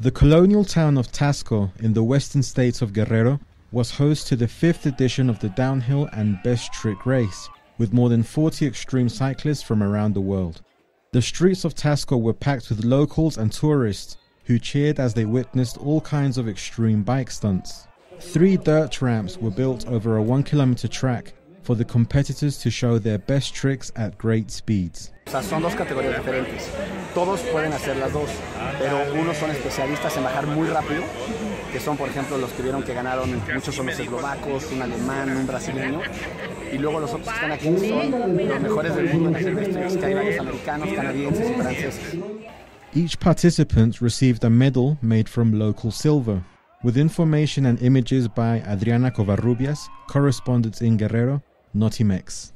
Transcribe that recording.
The colonial town of Taxco in the western states of Guerrero was host to the fifth edition of the downhill and best trick race, with more than 40 extreme cyclists from around the world. The streets of Taxco were packed with locals and tourists who cheered as they witnessed all kinds of extreme bike stunts. Three dirt ramps were built over a one kilometer track for the competitors to show their best tricks at great speeds. O sea, son dos categorías diferentes. Todos pueden hacer las dos, pero unos son especialistas en bajar muy rápido, que son, por ejemplo, los que vieron que ganaron, muchos son los eslovacos, un alemán, un brasileño, y luego los otros que están aquí son los mejores del mundo en hacer que hay varios americanos, canadienses y franceses. Each participant received a medal made from local silver, with information and images by Adriana Covarrubias, correspondent in Guerrero, Notimex.